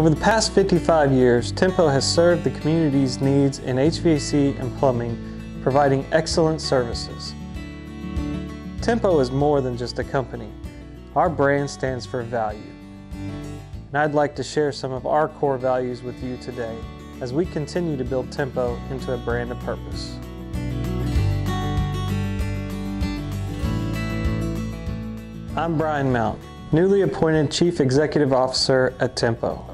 Over the past 55 years, Tempo has served the community's needs in HVAC and plumbing, providing excellent services. Tempo is more than just a company. Our brand stands for value. And I'd like to share some of our core values with you today as we continue to build Tempo into a brand of purpose. I'm Brian Mount, newly appointed Chief Executive Officer at Tempo.